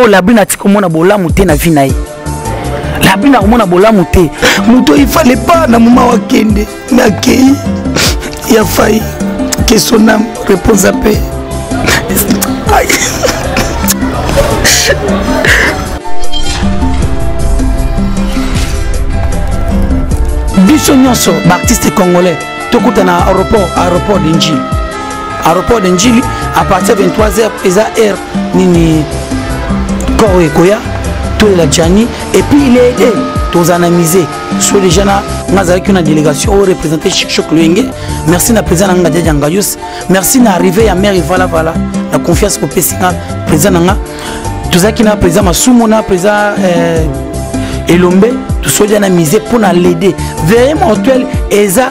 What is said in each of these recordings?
oyo labrine atika komona bolamu te na vi na ye labrine akomona bolamu te moto ifale pa na moma wakende me akei ya fai que son âme repose à paix biso nyonso baartiste congolais tokuta na aéroport aéroport de njili aéroport de njili à partir 23 heures eza heure nini corps ekoya tolela jani et puis il est aidé tozala na musée so déjà na nga azalaki na délégation oyo représente chikshok loyenge merci na président na nga jaja ngayos merci na arrivé ya mare valavala na confiance kopesi nga président na nga tozalaki na président masumu na président euh, elombe tosoja na musée mpo na lede veille mortuel eza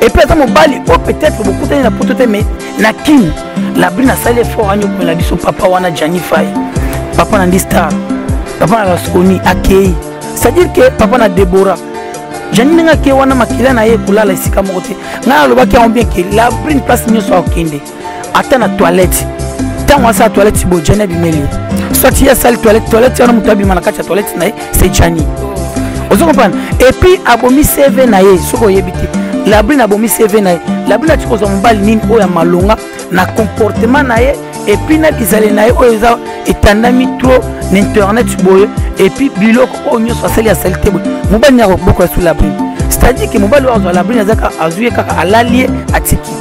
epuis aza mobali oyo peut-être bokutani na poto te mais na kin labri nasali effort anyokomela biso papa wana jani fai papa na ndi star papa na lasconi akei c'est-à-dire ke papa na debora jani ndenge akei wana makila na ye ekolala esika moko te ngai alobaki yango bien ke labrine place nyonso akokende ata na toilette ntango asala toilette bo jani abimeli soit ye asali toilette toilette wana moto abima na kati ya toilette na ye se jani ozo comprendre epuis abomi cv na ye soki oyebi te labrine abomi cv na ye labrine ati kozwa mobali nini oyo ya malonga na comportement na ye epuis na bizale na ye oyo eza etandami trop na internet boye epuis biloko oyo nyonso asali ya salite boye mobali nini akoboko ya su labrine c'est-à-dire ke mobali oyo azwa labrine azwi ye kaka alali ye atiki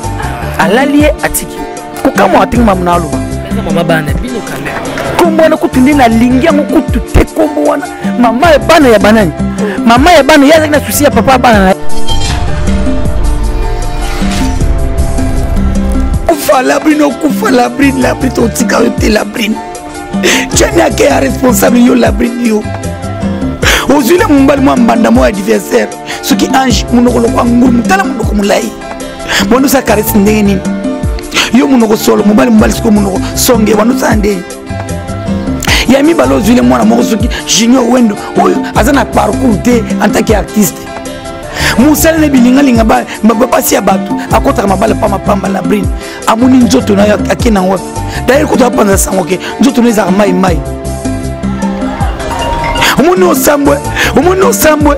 alali ye atiki kokamwa atingi mamu na aloba kombo wana kutu nde nalingi yango kutu te kombo wana mama ya bana ya banani mama ya bana ye azalaki na susi ya papa ya bana na ye kufa labrine okufa labrine labrine totika yo te labrine jani ake ya responsable yo labrine yo ozwile mobali mwa mbanda mwa adversaire soki ange monoko lokwa ngulu motala monoko molai bwana osala karese ndenge nini yo monoko solo mobali mobali sikoyo monoko songe bwana osala ndenge ya mibale ozwile mwana moko soki junior wendo oyo aza na parcours te en tant que artiste mosala na bilingalinga basi ya bato akotaka mabala pamba pamba na brine amoni nzoto na yo ake na wapi dayere kutu apanza sango ke nzoto na ezalaka mai mai omoni osambwe omoni osambwe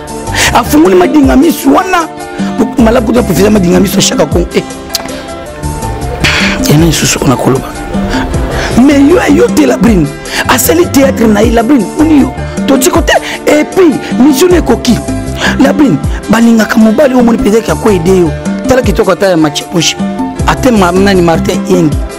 afungoli madinga misu wana malamu kutu aprofita madinga misu ya shaka kongo eh. yana lisusu oyo nakoloba me yo ayo te labrine asali théâtre na ye labrine oni yo totiko te epuis mission ekoki labrine balingaka mobali omoni peut-être akoede yo tala kitoko ata ya machepushi ate nani martin yengi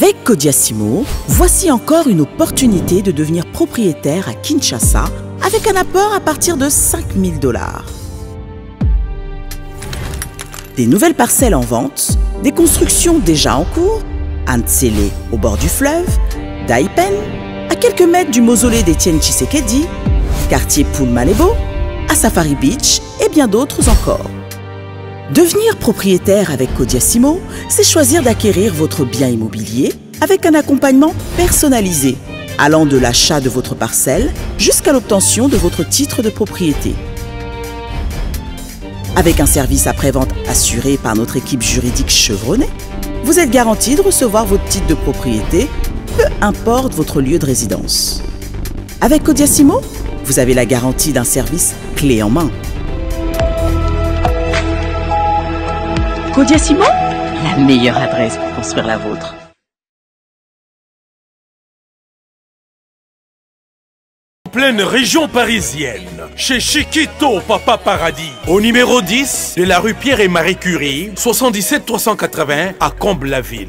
Avec Codiasimo, voici encore une opportunité de devenir propriétaire à Kinshasa avec un apport à partir de 5000 dollars. Des nouvelles parcelles en vente, des constructions déjà en cours, Antsele au bord du fleuve, Daipen, à quelques mètres du mausolée d'Étienne Tshisekedi, quartier Malébo, à Safari Beach et bien d'autres encore. Devenir propriétaire avec Codiacimo, c'est choisir d'acquérir votre bien immobilier avec un accompagnement personnalisé, allant de l'achat de votre parcelle jusqu'à l'obtention de votre titre de propriété. Avec un service après-vente assuré par notre équipe juridique chevronnée, vous êtes garanti de recevoir votre titre de propriété, peu importe votre lieu de résidence. Avec Codiacimo, vous avez la garantie d'un service clé en main. Simon La meilleure adresse pour construire la vôtre. En pleine région parisienne, chez Chiquito Papa Paradis, au numéro 10 de la rue Pierre et Marie Curie, 77 380 à Comble-la-Ville.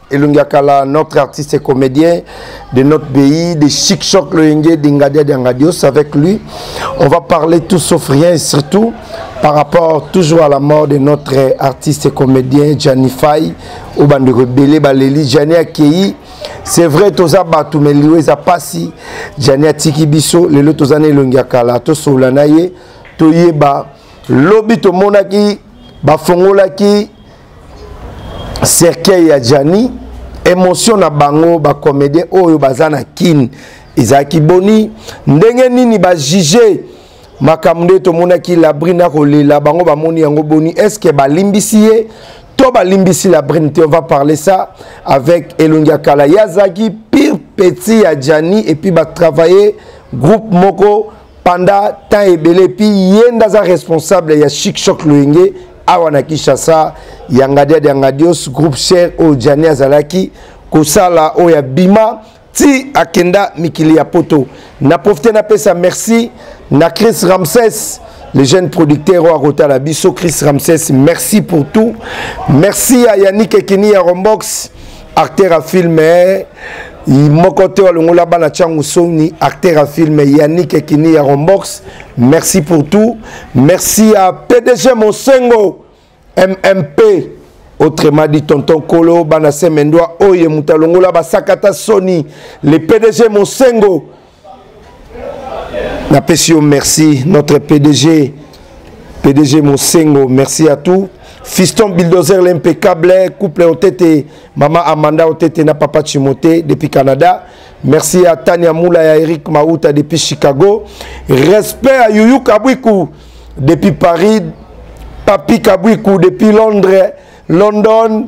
elongi ya kala notre artiste et comédien de notre pays de chic choc loyenge dingadia diangadios avec lui on va parler tout sauf rien et surtout par rapport toujours à la mort de notre artiste et comédien Gianni Fay au bandeko ebele baleli Gianni akei c'est vrai toza bato me liwa eza mpasi Gianni atiki biso lelo toza na elongi ya kala tosolola na ye toyeba lobi tomonaki bafongolaki cercueil ya jani émotion na bango bacomédien oyo baza na kin ezalaki boni ndenge nini bajuge makambo nde tomonaki labrine akolela bango bamoni yango boni est ce que balimbisi ye to balimbisi labrine te on va parler ça avec elongi ya kala ye azalaki pire petit ya jani epuis batravaille groupe moko pendant temps ebele epi ye nde aza responsable ya chic choc loyenge awa na kinshasa yangadiadi yangadios groupe cher oyo jani azalaki kosala oyo abima ti akenda mikili ya poto na profite napesa merci na chris ramses le jeune producteur oyo akotala biso chris ramses merci pour tout merci ya yannick ekini ya rombox acteur ya film eh, moko te alongola bana cangu soni acteur ya film eh, yannick ekini ya rombox merci pour tout merci ya pdg mosengo mmp autrement dit tonton kolo bana semendwa oyo moto alongola basakata soni le pdg mosengo Na pesio merci notre PDG PDG Mosengo merci à tout Fiston Bulldozer l'impeccable couple Otete maman Amanda Otete na papa Timothée depuis Canada merci à Tania Moula et à Eric Maouta depuis Chicago respect à Youyou Kabwiku depuis Paris Papi Kabwiku depuis Londres London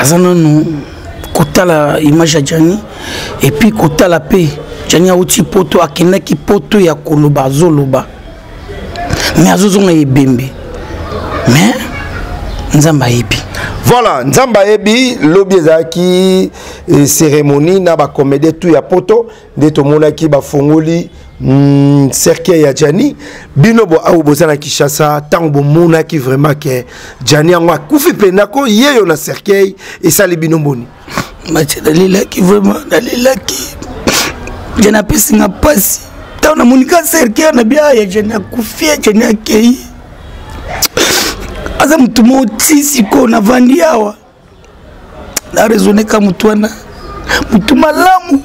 aza nanu kotala image ya jani epuis kotala mpe jani auti poto akendaki poto ya koloba azoloba me azozonga ye ebembe me nzambe ayebi voilà nzambe ayebi lobi ezalaki eh, cérémonie na bacomédien tout ya poto nde tomonaki bafongoli mm, cercueil ya jani bino bo awo boza na kinshasa ntango bomonaki vraiment ke jani yango akufi mpenza ko yeyo na cercueil esali bino mboni mace nalelaki vraiment nalelaki je napesi nga mpasi ntango namoni ka cercueil na bia ya jani akufi ya jani akei aza motu moko ti sikoyo navandi awa na raisonne ka motu wana motu malamu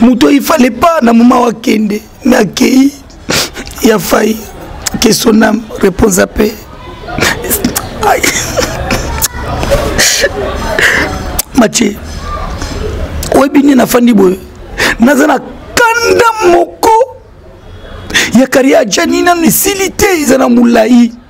motu ifale pa na moma wakende me akei ya fai que son âme repose à paix matie oyebi nini nafandi boye naza na kanda moko ya kari ya jani nano esili te eza na molai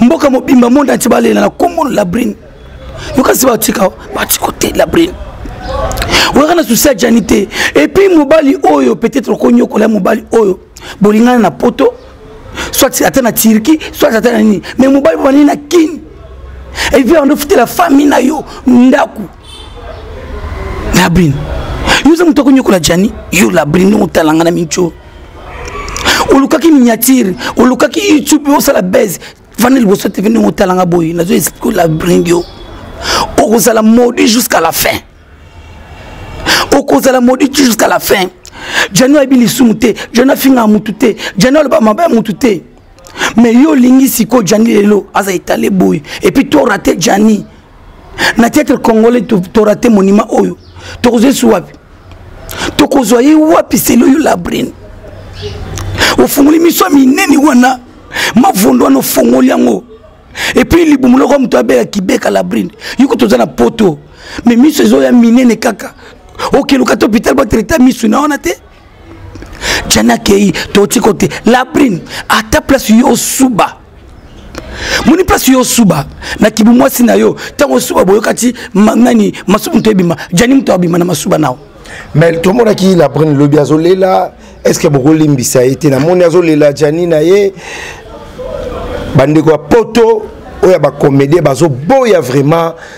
mboka mobimba monde entier balela na kombo na labrine yokasi batika batiko te labrine oyaka na susi ya jani te epuis mobali oyo peut-être okonyokola ya mobali oyo bolingana na poto soit ata na turquie soit ata na nini mais mobali bobandini na kini epuis bando futela famille na yo ndako labrine yo oza moto akonyokola jani yo labrine ndongo otalanga na minco olukaki miniature olukaki youtube osala base vanda liboso tv ndenge otalanga boye nazo explike la bring yo okozala maudit jusqu'à la fin okozala maudit jusqu'à la fin jani ayebi lisumu te jani afingaka motu te jani aloba maba ya motu te mais yo olingi sikoyo jani lelo aza etale boye epuis to rate jani na théâtre congolais to rate monima oyo tokozwa esu wapi tokozwa ye wapi selo yo labrine ofungoli miso ya minene wana mavondo wana ofongoli yango epuis libumu loko moto abela kibeka labrine yoko toza na poto mais miso ezoya minene kaka okeluka te hôpital batraita miso na wana te jana akei toti kote labrine ata place yo osuba moni place yo osuba na kibu mwasi na yo ntango osuba boyoka ti ma, nani masuba moto ebima jani moto abima na masuba nao mais tomonaki labrine lobi azolela est ce que bokolimbisa ye te namoni azolela jani na ye bandeko ya poto oyo ya bacomédien bazoboya vraiment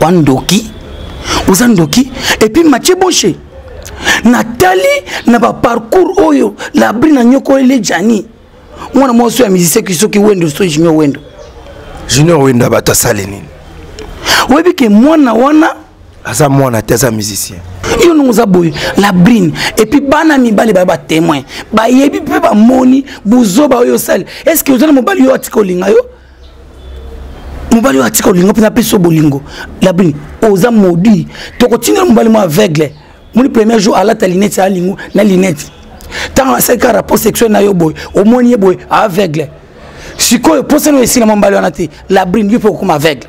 wa ndoki oza ndoki epuis matie boshe natali na baparcours oyo labri na nyokolele jani mwana mwasi ya miziseki soki wendo so junior wendo junior wendo abato asali nini oyebi ke mwana wana aza mwana te aza musicien yo ndongo oza boye la brine epuis bana mibali baye batemoin bayebi mpe bamoni buzoba oyo osali estce oza na mobali yo atika olinga yo mobali oyo atika olingo mpenza apesi yo bolingo labini oza modi tokotinda mobali mo aveugle moni premier jour alata linete ya lingo na linete ntango asalika rapport sexuel na yo boye omoni ye boye aveugle sikoyo mposana oyo esilama mobali wana te labrine yo mpe okokoma aveugle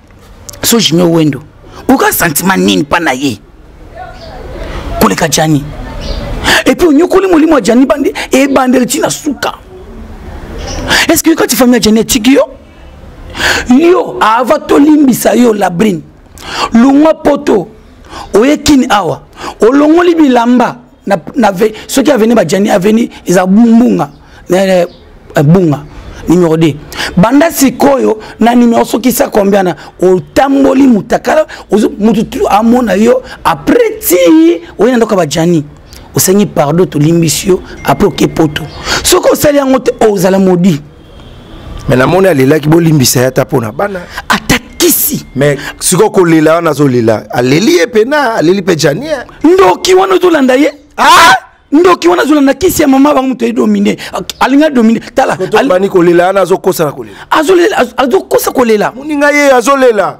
so junior wendo oka sentiment nini mpa na ye koleka jani epuis onyokoli molimo ya jani bande ebandeli ntina suka est ce que kati famille ya jani etiki yo yo ava tolimbisa yo labrine longwa poto oye kini awa olongoli bilamba na, na ve, soki aveni bajani aveni eza mbunga na, na, eh, bunga numéro 2 banda sikoyo na numéro soki sa combien na otamboli mutakala mutu amona yo après ti oye na ndoka bajani osengi pardon tolimbisi yo après oke poto soki osali yango te ozala modi mais na moni alelaki bolimbisa ye ata mpona bana atakisi mais sikoyo kolela wana azolela aleli ye mpena aleli mpe janie ndoki wana ozolanda ye ah! ndoki wana azola na kisi ya mama bango moto edomine alinga domine tala bani kolela wana azokosana kolela azokosa kolela moninga ye azolela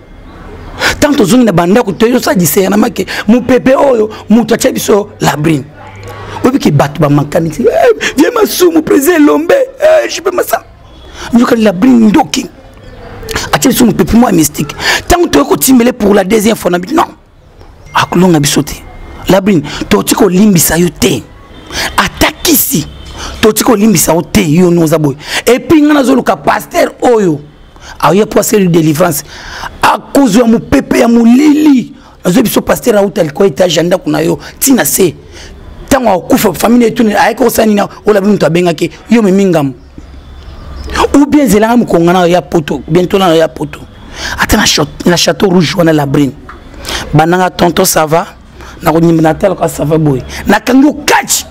ntango tozongi na bandako toyosa discernema ke mopepe oyo moto atya biso labrine oyebi ke bato bamakanisi eh, vie masumu président elombe eh, jipe masa yokani labrine ndoki atya biso mopepe mwa mystique ntango toyei kotimbele pour la deuxième fois na bino non akolonga biso te labrine toti kolimbisa yo te ata kisi toti kolimbisa yo te yo ni oza boye epuis ngai nazoluka paster oyo aye mpo aseli délivrance akozwa mopepe ya molili nazwi biso paster auta likwa etage ya ndako na yo ntina se ntango akufa famille etuni ayaki kosala nini olabi moto abengaki yo memi ngambo ou bien ezelanga mokonga nayo ya poto bientôt nayo ya poto ata na château rouge wana la brine bananga tonton sava nakonyimba na talaka sava boye nakangi okaci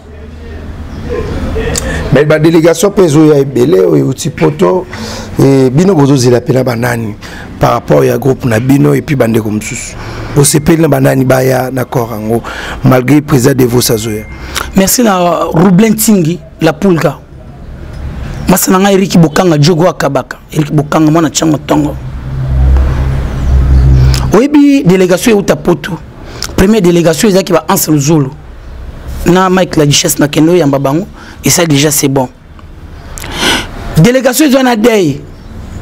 mais badélégation mpe ezoya ebele oyo euti poto eh, bino bozozela mpe na banani par rapport ya groupe na bino epuis bandeko mosusu bosepeli na banani baya na corps yango malgré président devos azoya merci na roublin tingi la pulga masa na ngai eriki bokanga jogo akabaka eriki bokanga mwana tiango ntongo oyebi délégation euta poto première délégation ezalaki ba anse luzulu na mike la duchesse na kende oyamba bango esali déjà c'est bon délégation ezwa na dei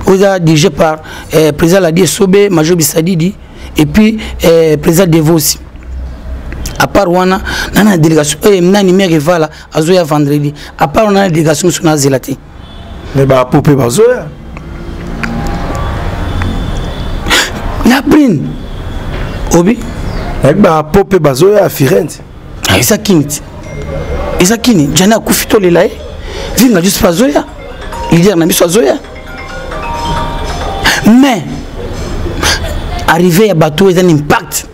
oyo eza dirigé par eh, président ladi esobe major bisadidi et puis eh, président devosi à part wana nana délégation eh, nani mère evala azoya vendredi apart na délégation mosusu nazela te mais bapo mpe bazoya na brine obi nayebi bapo mpe bazoya ya firenze ah, eza kini ti eza kini jani akufi tolela ye vinga juste mpe azoya lidere na biso azoya mais arrivé ya bato eza na impact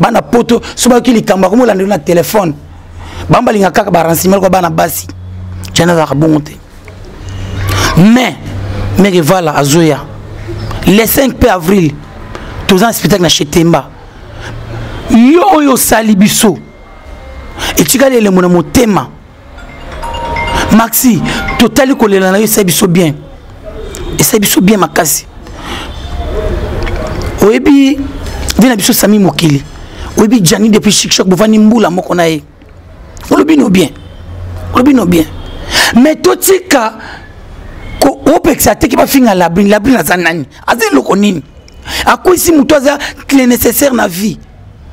bana poto soki bayoki likambo akomi olanda yo na telefone bango balinga kaka barenseignement kwa bana basi jana azalaka bongo te mais meke vala azoya le 5 p avril toza na spectacle na chetemba yo oyo osali biso etikali elembo na motema maxi totali kolela na yo esali biso bien esali biso bien makasi oyebi vie na biso sami mokili oyebi jani depuis chikshok bovandi mbula moko na ye olobi no bien olobi no bien mais totika opekisa ateki bafinga labrine labrine aza nani aza eloko nini akwisi moto aza le nécessaire na vie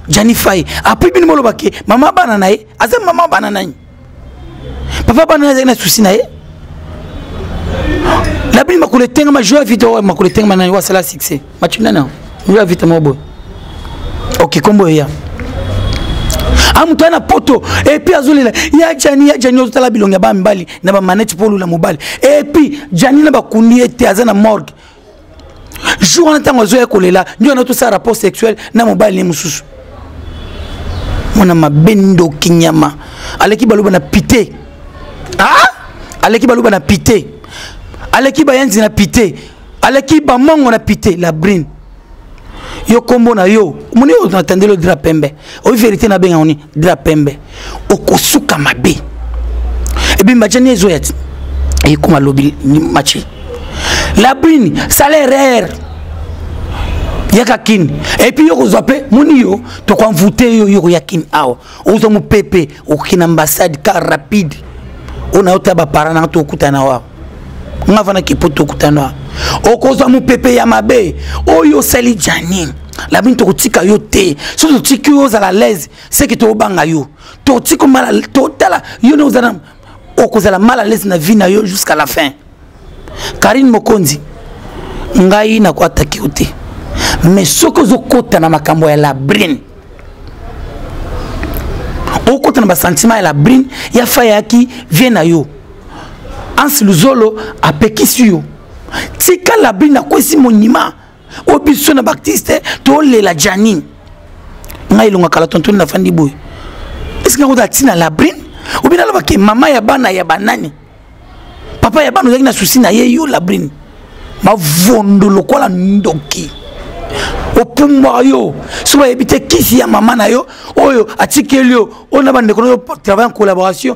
jani fai apres bino bolobake mama bana na ye aza mama bana nani papa bana azalaki na susi na ye labini makolo etengama jour ya vita oyo makolo etengama nani wasala succès matyu nani jour ya vita moko boye ok kombo eya amutu ana poto epuis azolela ya jani ya jani ozotala bilongi ya bamibali na bamaneti mpo olula mobali epuis jani na bakundi ye te aza na morgue jour wana ntango azoya kolela ndio wana tosala rapport sexuel na mobali ne mosusu mwana mabe ndoki nyama aleki baluba na pite ah? aleki baluba na pite aleki bayanzi na pite aleki bamongo na pite la brine yo kombo na yo moni oyo natandeli yo dra pembe oyi verité nabengaka oni dra pembe okosuka mabe ebimba jani ezoya ti ekoma lobi machi la brune salaire erreur yaka kin epuis yo kozwa mpe moni yo tokoenvoute yo yo koya kin awa ozwa mopepe okokende ambassade car rapide oyo na yo ta baparent nanga tokutana wa nga vanaki mpo tokutana wa okozwa mopepe ya mabe oyo osali janine labini tokotika yo te soki totiki yo ozala laise seke tobanga yo totiko mal totala yo nde ozala okozala mal à l'aise na vie na yo jusqu'à la fin karine mokonzi ngai nakoatake yo te mais soki ozokota na makambo ya labrine okota na basentiment ya labrine ya fa yaki vie na yo ansi luzolo apekisi yo tika labrine akwesi monima oyo biso na baptiste tolela janine ngai elonga kala tontoni nafandi boye eske nakota atina labrine obi naloba ke mama ya bana ya banani papa ya bana ozalaki na susi na ye yo labrine mavondo lokola ndoki opumbwaka yo soki bayebi te kisi ya mama na yo oyo atikeli yo oyo na bandeko na yo travail en collaboration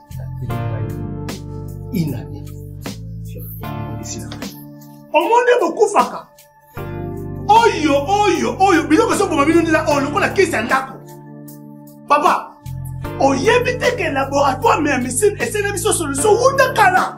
omoni bokufaka oyo oyo oyo biloko ezoboma bino ndela oyo lokola kisi ya ndako papa oyebi te ke laboratoire ya misine esene biso solution wuta kala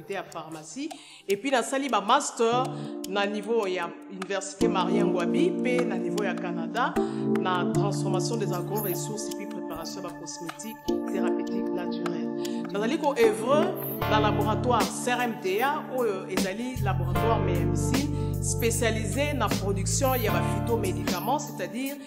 faculté ya pharmacie et puis nasali ba master na niveau ya université marien ngwabi mpe na niveau ya canada na transformation des agro ressources et puis préparation ya bacosmétique thérapeutique naturelle nazali koevre na laboratoire crmta oyo ezali laboratoire mmc spécialisé na production ya baphytomédicaments c'est-à-dire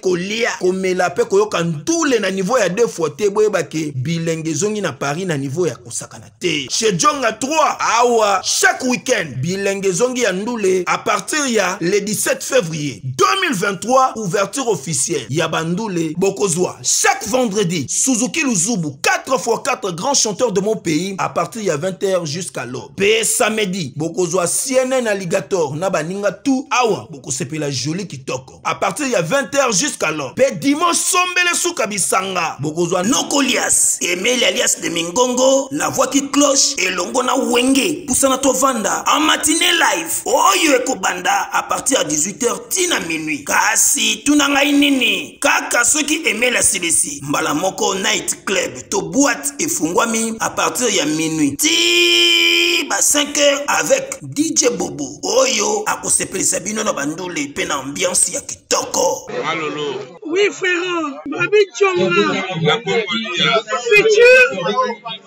kolia komela mpe koyoka ntule na niveau ya deux fois te boyeba ke bilenge ezongi na paris na niveau ya kosakana te chez jonga 3 awa chaque week-end bilenge ezongi ya ndule à partir ya le 17 février 2023 ouverture officielle ya bandule bokozwa chaque vendredi suzuki luzubu 4 fois 4 grands chanteurs de mon pays à partir ya 20h jusqu'à l'aube mpe samedi bokozwa cnn alligator na baninga tout awa bokosepela joli kitoko à partir ya 20h jusqu'à l'heure mpe dimanche sombele suka bisanga bokozwa noko lias emeli alias de mingongo na voaki cloche elongo na wenge pusana tovanda en matine live oyo ekobanda à partir ya 18h ti na minuit kasi tuna ngai nini kaka soki emeli asilisi mbala moko night club to boite efungwami à partir ya minuit ti ba 5h avec DJ Bobo oyo akosepelisa bino na bandule mpe na ambiance ya kitoko. Malolo. Oui frère, Babi Chonga. La Congolia. Futur,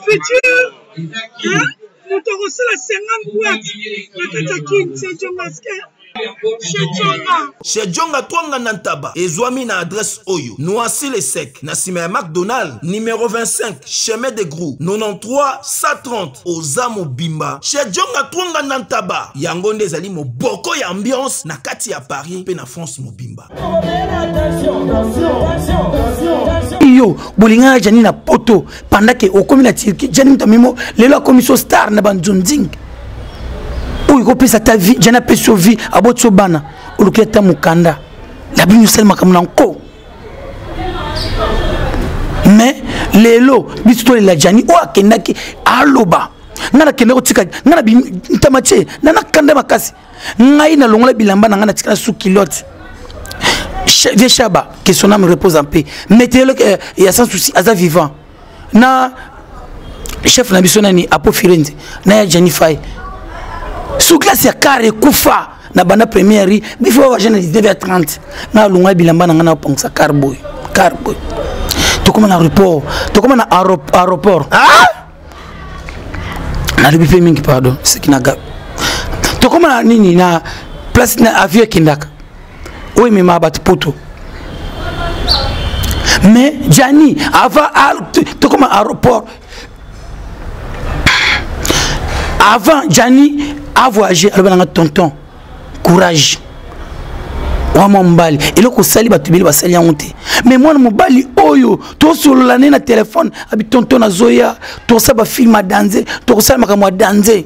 futur. Hein? Moto akosala 50 boîte na kati ya Kin Sergio Masquer. chez jonga twanga na ntaba ezwami na adrese oyo noisi le sec na nsima ya macdonald numero 25 chemin de grou 93 130 oza mobimba chez jonga twonga na ntaba yango nde ezali moboko ya ambiance na kati ya paris mpe na france mobimba yo bolingaka jani na poto pandake okomi na turki jani moto amimo lelo akomi so star na banzonzing oyo ekopesa ta vie jani apesi yo vie aboti yo bana olukeli ata mokanda na bino osali makambo na nko mais lelo biso tolela jani oyo akendaki aloba ngai nakende kotika ngai na bintama tie na nakanda makasi ngai nalongola bilamba na ngai natika na su kilote vieux shaba que son âme repose en paix meteologue euh, ya sans souci aza vivant na chef na biso nani apo firenze na ya janifai sous classe ya kare ekufa na banda première ri bifi oyo bajeune ya 19 ya 30 na alonga bilamba na ngai napangisa kar boy kar boy tokóma na report tokóma na aéroport ah! nalobi mpe mingi pardon seki na gabi tokóma na nini na place na avion ekendaka oyo ememaka bato poto mais jani avant tokoma aéroport avant jani avoyage alobi nanga tonton courage wa mwa mobali eloko osali bato ebele basali yango te mai mwana mobali oyo tosolola ne na telefone abi tonton nazoya tosala bafilme ya danze tokosala makambo ya danze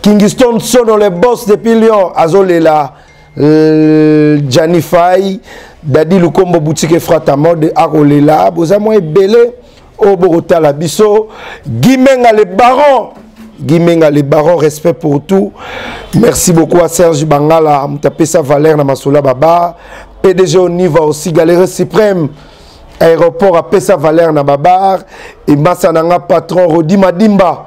Kingston Sono le boss depuis Lyon azolela euh, Gianni Fay Dadi Lukombo boutique Frata mode akolela boza mwa ebele oyo oh, bokotala biso Gimenga le baron Gimenga le baron respect pour tout merci beaucoup à Serge Bangala moto apesa valeur na masolo ya baba PDG Oniva aussi galerie suprême aéroport apesa valeur na babar emasa na nga patron Rodi Madimba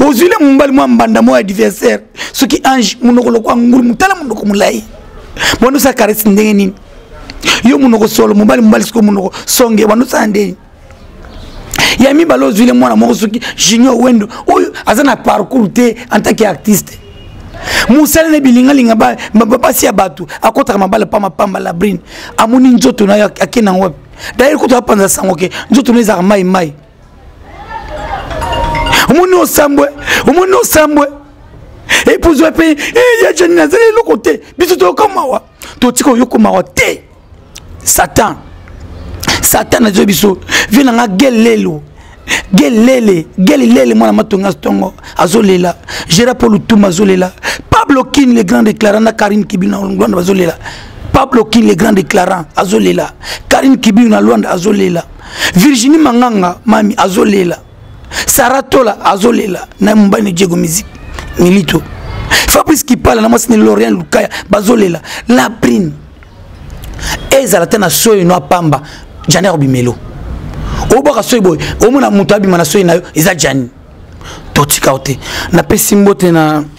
ozwile mobali mwa mbanda mwa adversaire soki ange monoko lokwa ngulu motala monoko molai bandosa caresse ndenge nini yo monoko solo mobali mobali soki monoko songe bandosala ndenge ya mibale ozwile mwana moko soki junior wendo oyo aza na parcours te en tant que artiste mosala na bilingalinga basi ya bato akotaka mabala pamba pamba labrine amoni nzoto na yo akenda yango wapi dayeri kutu apanza sango ke nzoto na ezalaka mai mai omoni osambwe omoni osambwe epuzwa mpe eh, ya janine azali eloko te biso toyoka mawa totika oyoko mawa te satan satan azo biso vie na nga gelelo gelele gelilele mwana matonga stongo azolela gera po lutuma azolela pablo kin le grand déclarant na karine kibi na lwanda bazolela pablo kin le grand déclarant azolela karine kibi na lwanda azolela virginie manganga mami azolela sara tola azolela na mobali na diego musique milito fabrice kipala na mwasi na lorien lukaya bazolela la prime ezala te na soyo no apamba janer bimelo obwaka soyi boye omona moto abima na soyi na yo eza jani totika yo te napesi mbote na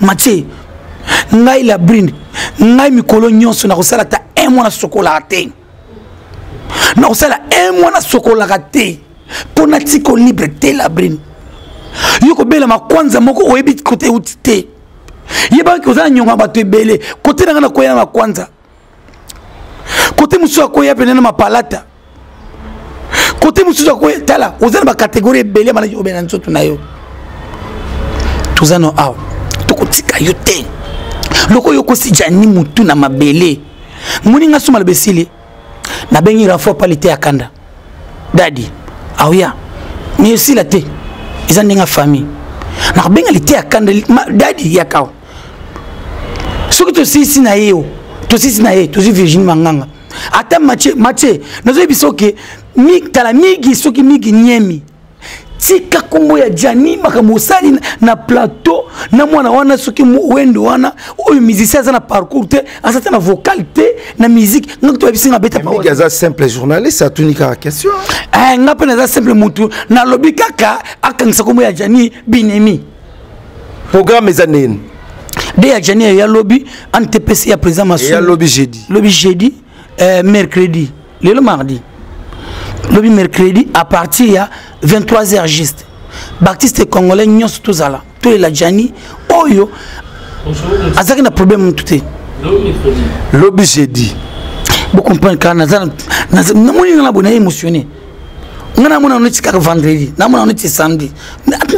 matie ngai la brine ngai mikolo nyonso nakosala ata un mwana sokolaka te nakosala un mwana sokolaka te mpo natiko libre te la brine yo kobela makwanza moko oyebi kote euti te yebaki ozala nyongo ya bato ebele kote na ngai nakweyana makwanza kote mosusu akoya pene na mapalata kote mosusu akoya tala oza na bakategori ebele ya maladi obela nzoto na yo toza no awa tokotika yo te loko yo okosi jani motu na mabele moni nga suma loba esili nabengi renfort pali te ya kanda dadi aoya mais esila te eza ndenge ya famille nakobenga lite ya kanda dadi yakawa soki tosilisi na ye yo tosilisi na ye tozwi virginie manganga ata matie matie nazoyebi soki kala mingi soki mingi niemi tika nkombo ya jani makambo osali na plateau na mwana wana soki wendo wana oyo musicien aza na parcours te aza te na vocal te na musique nga kutu bayebisi nga beta parole aza simple journaliste atuni kaka question eh, nga mpe naza simple motu nalobi kaka akangisa nkombo ya jani binemi programme eza nini de ya jani ya lobi an tpc ya président masu ya lobi jeudi lobi jeudi euh, mercredi lelo mardi lobi mercredi à partir ya 23 heures juste baptiste congolais nyonso tozala tolela jani oyo azalaki na problème motu te lobi jeudi bocomprendre kaka namoni nga na boye na émotionné nga namona yango neti kaka vendredi namona yango neti samedi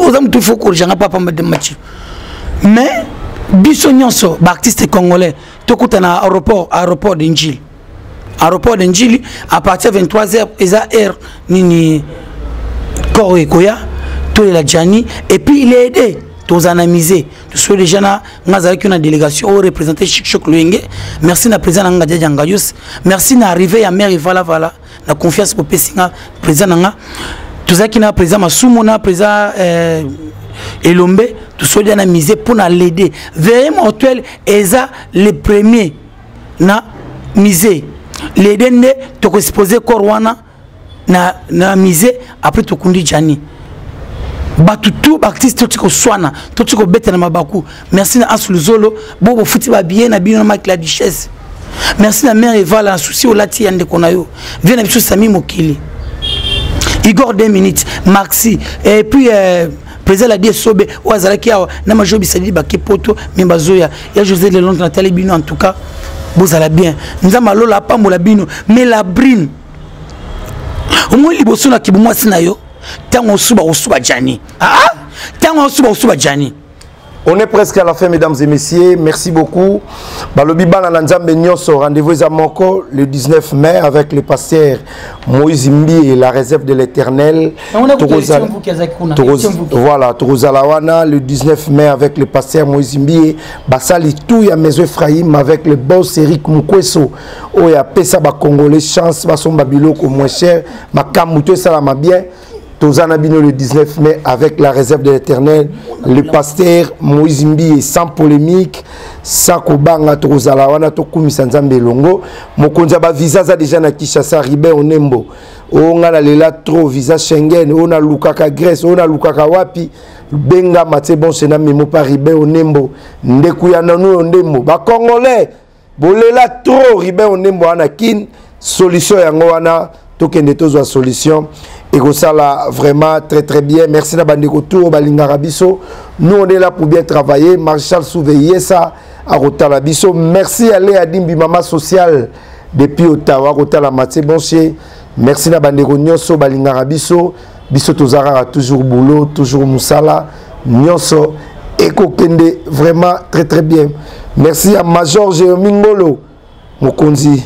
oza motu fo korige yanga papa machi mais biso nyonso baartiste congolais tokuta na aéroport aéroport de njili aéroport de njili à partir 23 heures eza heure nini corps ekoya tolela jani et puis il est aidé toza na musée tosoki déjà na nga azalaki na délégation oyo représente chikchok loyenge merci na président na nga jaja ngayus merci na arrivé ya mare valavala na confiance bopesi nga président na nga tozalaki na président masumu na président euh, elombe tosolia na musée mpo na lede veille mortuel eza le premier na musée lede nde tokosepose corps wana na, na musée après tokundi jani bato tu baartiste toti koswana toti kobeta na mabaku merci na asu luzolo bo bofuti babiye na bino na maki la duchesse merci na mare evala na susi olati ya ndeko na yo vie na biso sami mokili igor 2 minutes maxi et puis euh, président ladi esobe oyo azalaki awa na major bisalili bake poto me bazoya ya josé lelonde natali bino en tout cas bozala bien nzambe alola apambola bino mais la brine omoi liboso na kibo mwasi na yo ntango osuba kosuba jani aa ntango osuba kosuba jani On est presque à la fin, mesdames et messieurs. Merci beaucoup. Balobi Bana Nanzambe Nyoso, rendez-vous les Amoko le 19 mai avec le pasteur Moïse Mbi et la réserve de l'éternel. Voilà, Torozalawana le 19 mai avec le pasteur Moïse Mbi. Basali tout ya Maison Ephraim avec le boss Eric Mukweso. oyo apesa bacongolais chance basomba biloko moins cher makambo to esalama bien toza na bino le 19 mai avec la réserve de l'éternel le pasteur moïse mbiye sans polémique sans kobanga tokozala wana tokumisa nzambe elongo mokonzi ya bavisa aza deja na kinshasa riben onembo oyo ngai nalela trop visa schengen oyo nalukaka grèce oyo nalukaka wapi bengama tie bonse na memo pa riben onembo ndeko ya nanu oyo ndembo bacongolais bolela trop riben onembo wana kin solution yango wana tokende tozwa solution ekosala vraiment très très bien merci na bandeko tout oyo balingaka biso nous on est là pour bien travailler marchal souveiller ça akotala biso merci ale adimbi mama social depuis ottawa akotala matie bonche merci na bandeko nyonso balingaka biso biso toza kaka toujours boulot toujours mosala nyonso ekokende vraiment très très bien merci ya major jérémi ngolo mokonzi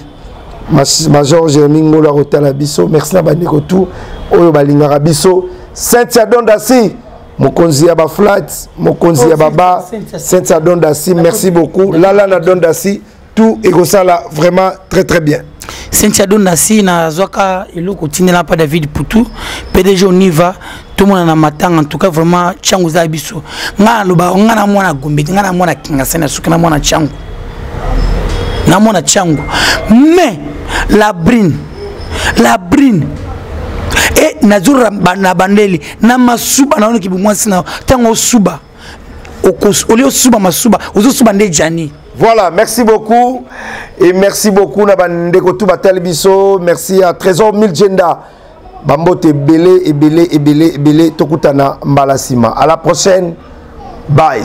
major jérémi ngolo akotala biso merci na bandeko tout oyo balingaka biso saintia dondasi mokonzi ya baflat mokonzi ya baba saintia dondasi merci beaucoup lala na dondasi tout ekosala vraiment très très bien cynthia donasi nazwaka eloko otindela mpa david putu pdg oniva tomona na matanga en tout cas vraiment tiango eza ya biso ngai nalobaka ngai na mwana gombe te ngai na mwana kingasani na soki na mwana tiango na mwana tiango mais la brine la brine e eh, nazora na bandeli na masuba naonaki bomwasi na ntango osuba olie osuba masuba ozosuba nde jani voilà merci beaucoup et merci beaucoup na bandeko tu batali biso merci à trésor milgenda bambote ebele ebele ebele ebele tokutana mbala nsima à la prochaine bye